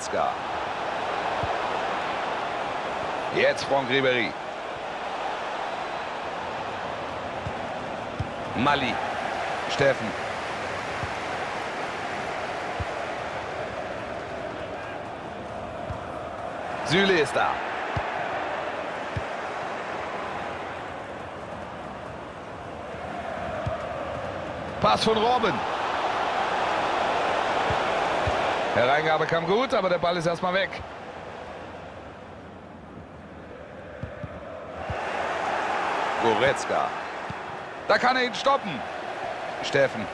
Goretzka. Jetzt Franck Ribéry. Mali. Steffen. Süle ist da. Pass von Robben. Hereingabe kam gut, aber der Ball ist erstmal weg. Goretzka. Da kann er ihn stoppen. Steffen.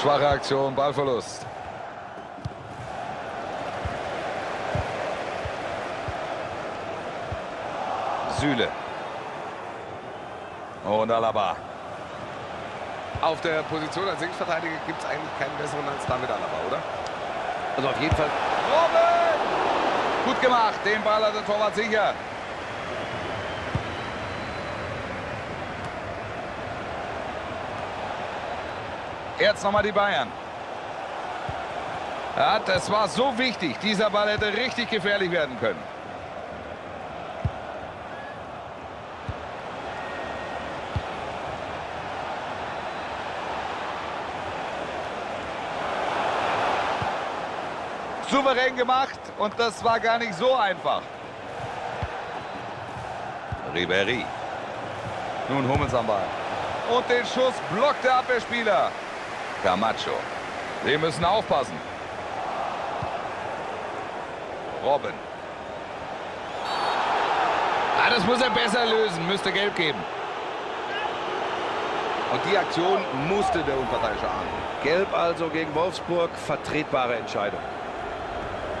Schwache Aktion, Ballverlust. Süle. Und Alaba. Auf der Position als Linksverteidiger gibt es eigentlich keinen besseren als David Alaba, oder? Also auf jeden Fall. Robben! Gut gemacht, den Ball hat der Torwart sicher. Jetzt nochmal die Bayern. Ja, das war so wichtig. Dieser Ball hätte richtig gefährlich werden können. Souverän gemacht und das war gar nicht so einfach. Ribéry. Nun Hummels am Ball. Und den Schuss blockt der Abwehrspieler. Camacho. Wir müssen aufpassen. Robin. Ah, das muss er besser lösen. Müsste gelb geben. Und die Aktion musste der Unparteiische ahnen. Gelb also gegen Wolfsburg, vertretbare Entscheidung.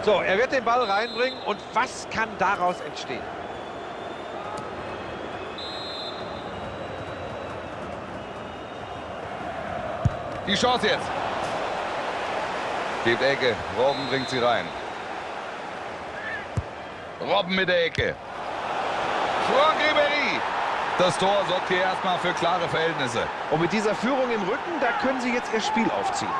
So, er wird den Ball reinbringen und was kann daraus entstehen? Die Chance jetzt. Gibt Ecke. Robben bringt sie rein. Robben mit der Ecke. Franck Ribéry. Das Tor sorgt hier erstmal für klare Verhältnisse. Und mit dieser Führung im Rücken, da können sie jetzt ihr Spiel aufziehen.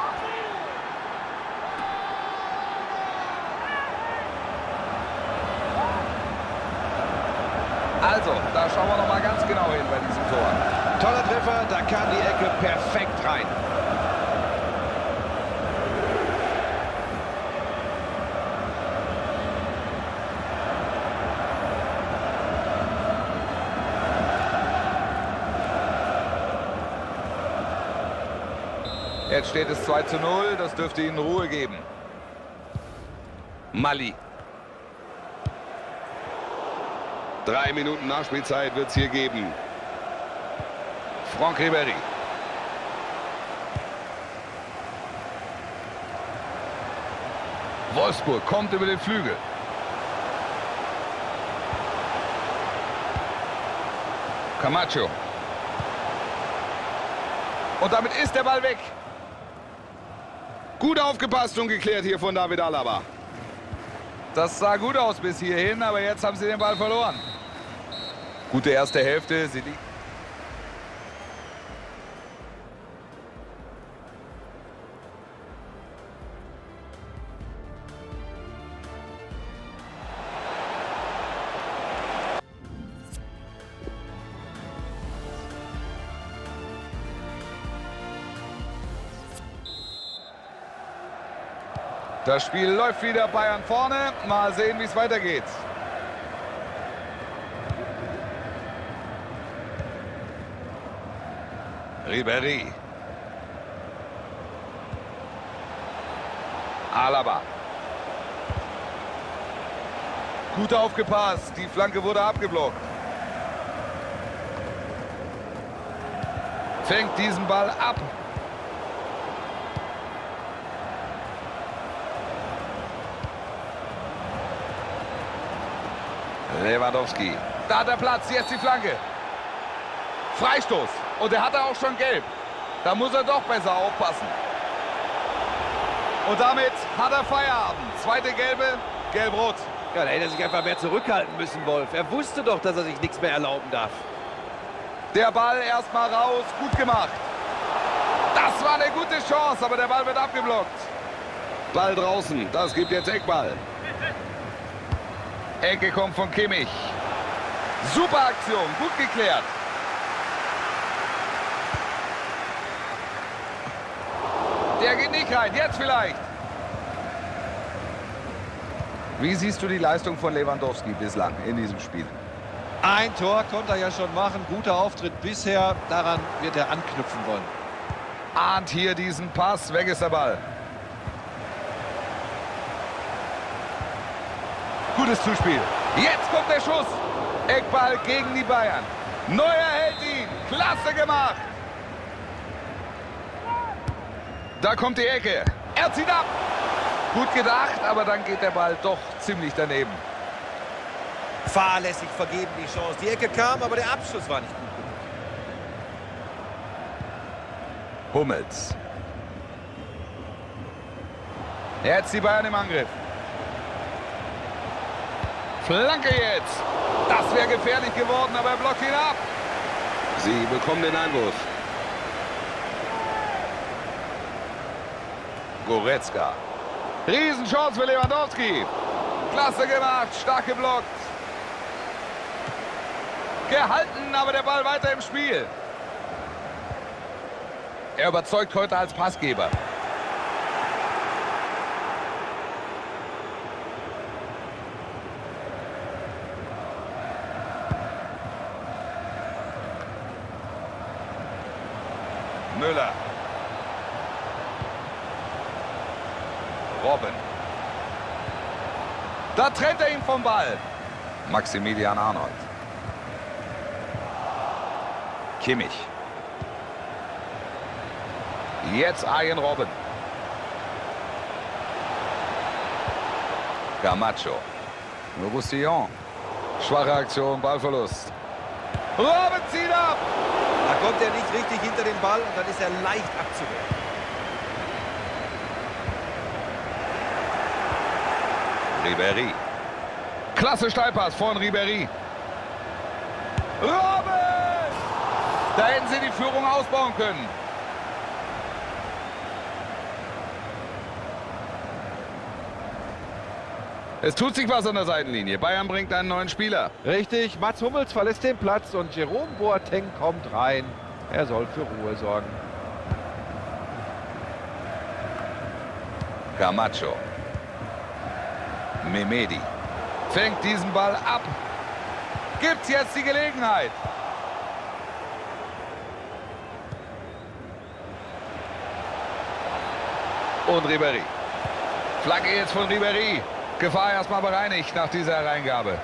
Also, da schauen wir noch mal ganz genau hin bei diesem Tor. Toller Treffer, da kam die Ecke perfekt rein. Jetzt steht es 2 zu 0. Das dürfte ihnen Ruhe geben. Mali. Drei Minuten Nachspielzeit wird es hier geben. Franck Ribéry. Wolfsburg kommt über den Flügel. Camacho. Und damit ist der Ball weg. Gut aufgepasst und geklärt hier von David Alaba. Das sah gut aus bis hierhin, aber jetzt haben sie den Ball verloren. Gute erste Hälfte. Sie liegen Das Spiel läuft wieder Bayern vorne. Mal sehen, wie es weitergeht. Ribéry. Alaba. Gut aufgepasst. Die Flanke wurde abgeblockt. Fängt diesen Ball ab. Lewandowski. Da hat er Platz, jetzt die Flanke. Freistoß. Und er auch schon gelb. Da muss er doch besser aufpassen. Und damit hat er Feierabend. Zweite gelbe, gelb-rot. Ja, da hätte er sich einfach mehr zurückhalten müssen, Wolf. Er wusste doch, dass er sich nichts mehr erlauben darf. Der Ball erstmal raus, gut gemacht. Das war eine gute Chance, aber der Ball wird abgeblockt. Ball draußen. Das gibt jetzt Eckball. Ecke kommt von Kimmich. Super Aktion. Gut geklärt. Rein. Jetzt vielleicht. Wie siehst du die Leistung von Lewandowski bislang in diesem Spiel? Ein Tor konnte er ja schon machen. Guter Auftritt bisher. Daran wird er anknüpfen wollen. Ahnt hier diesen Pass. Weg ist der Ball. Gutes Zuspiel. Jetzt kommt der Schuss. Eckball gegen die Bayern. Neuer hält ihn. Klasse gemacht. Da kommt die Ecke. Er zieht ab. Gut gedacht, aber dann geht der Ball doch ziemlich daneben. Fahrlässig vergeben die Chance. Die Ecke kam, aber der Abschluss war nicht gut. Hummels. Jetzt die Bayern im Angriff. Flanke jetzt. Das wäre gefährlich geworden, aber er blockt ihn ab. Sie bekommen den Einwurf. Goretzka. Riesenchance für Lewandowski. Klasse gemacht, stark geblockt. Gehalten, aber der Ball weiter im Spiel. Er überzeugt heute als Passgeber. Müller. Robben. Da trennt er ihn vom Ball. Maximilian Arnold. Kimmich. Jetzt Arjen Robben. Gamacho. Roussillon. Schwache Aktion, Ballverlust. Robben zieht ab. Da kommt er nicht richtig hinter den Ball und dann ist er leicht abzuwehren. Ribery. Klasse Steilpass von Ribery. Robben! Da hätten sie die Führung ausbauen können. Es tut sich was an der Seitenlinie. Bayern bringt einen neuen Spieler. Richtig, Mats Hummels verlässt den Platz und Jerome Boateng kommt rein. Er soll für Ruhe sorgen. Camacho. Memedi. Fängt diesen Ball ab. Gibt's jetzt die Gelegenheit. Und Ribery. Flagge jetzt von Ribery. Gefahr erstmal bereinigt nach dieser Hereingabe.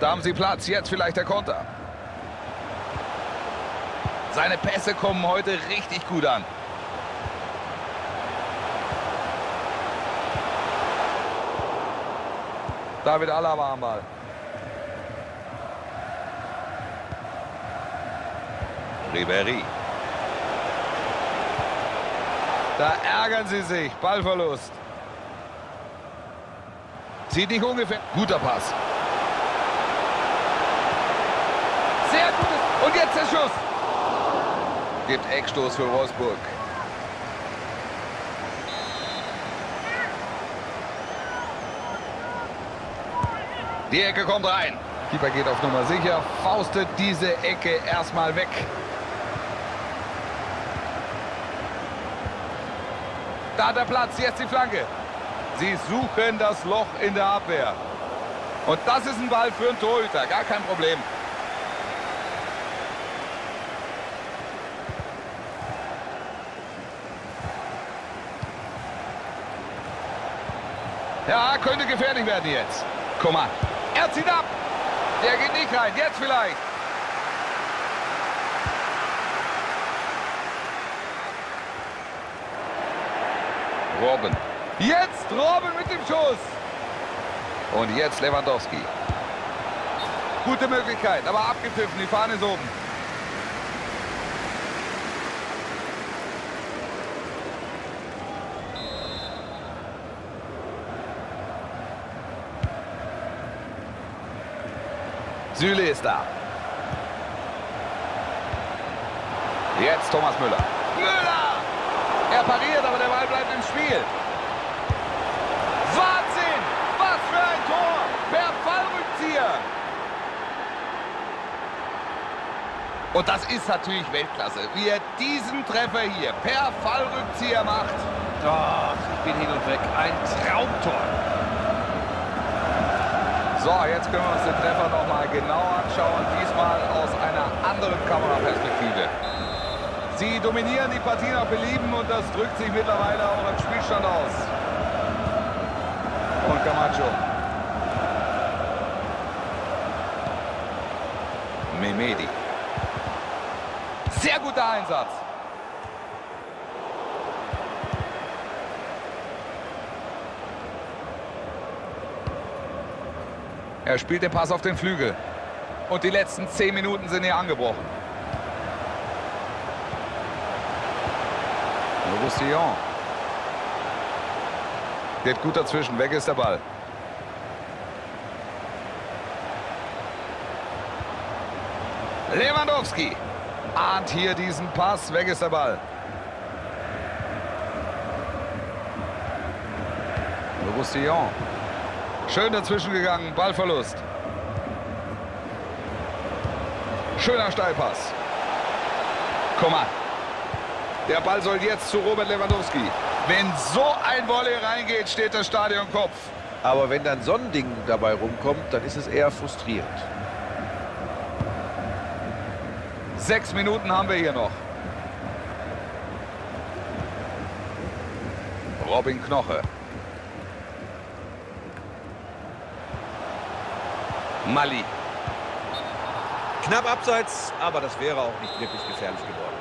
Da haben sie Platz, jetzt vielleicht der Konter. Seine Pässe kommen heute richtig gut an. David Alaba am Ball. Ribery. Da ärgern sie sich. Ballverlust. Sieht nicht ungefähr. Guter Pass. Sehr gutes. Und jetzt der Schuss. Gibt Eckstoß für Wolfsburg. Die Ecke kommt rein. Keeper geht auf Nummer sicher. Faustet diese Ecke erstmal weg. Da hat er Platz. Jetzt die Flanke. Sie suchen das Loch in der Abwehr. Und das ist ein Ball für einen Torhüter. Gar kein Problem. Ja, könnte gefährlich werden jetzt. Guck mal. Er zieht ab. Der geht nicht rein. Jetzt vielleicht. Robben. Jetzt Robben mit dem Schuss. Und jetzt Lewandowski. Gute Möglichkeit, aber abgepfiffen. Die Fahne ist oben. Süle ist da. Jetzt Thomas Müller. Müller! Er pariert, aber der Ball bleibt im Spiel. Wahnsinn! Was für ein Tor! Per Fallrückzieher! Und das ist natürlich Weltklasse, wie er diesen Treffer hier per Fallrückzieher macht. Oh, ich bin hin und weg. Ein Traumtor. So, jetzt können wir uns den Treffer noch mal genau anschauen. Diesmal aus einer anderen Kameraperspektive. Sie dominieren die Partie nach Belieben und das drückt sich mittlerweile auch im Spielstand aus. Und Camacho. Memedi. Sehr guter Einsatz. Er spielt den Pass auf den Flügel. Und die letzten zehn Minuten sind hier angebrochen. Roussillon. Geht gut dazwischen. Weg ist der Ball. Lewandowski ahnt hier diesen Pass. Weg ist der Ball. Roussillon. Schön dazwischen gegangen. Ballverlust. Schöner Steilpass. Koman. Der Ball soll jetzt zu Robert Lewandowski. Wenn so ein Volley reingeht, steht das Stadion Kopf. Aber wenn dann so ein Ding dabei rumkommt, dann ist es eher frustrierend. Sechs Minuten haben wir hier noch. Robin Knoche. Mali. Knapp abseits, aber das wäre auch nicht wirklich gefährlich geworden.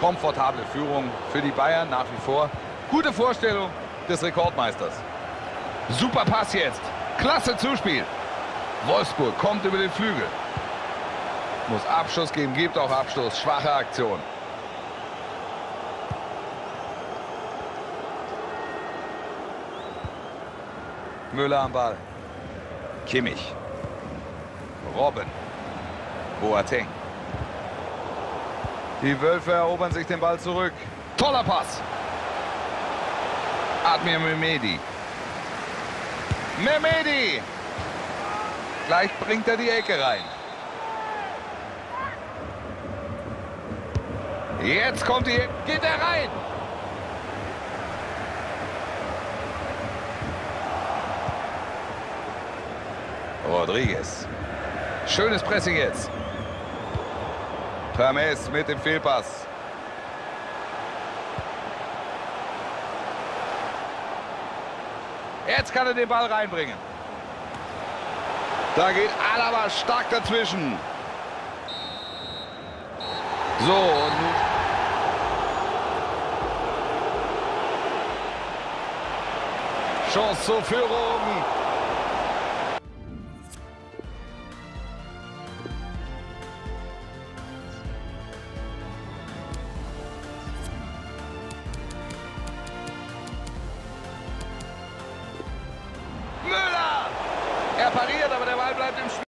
Komfortable Führung für die Bayern nach wie vor. Gute Vorstellung des Rekordmeisters. Super Pass jetzt. Klasse Zuspiel. Wolfsburg kommt über den Flügel. Muss Abschluss geben, gibt auch Abschluss. Schwache Aktion. Müller am Ball. Kimmich. Robben. Boateng. Die Wölfe erobern sich den Ball zurück. Toller Pass. Admir Mehmedi. Mehmedi. Gleich bringt er die Ecke rein. Jetzt kommt die... Geht er rein. Rodriguez. Schönes Pressing jetzt. Hermes mit dem Fehlpass. Jetzt kann er den Ball reinbringen. Da geht Alaba stark dazwischen. So, und Chance zur Führung.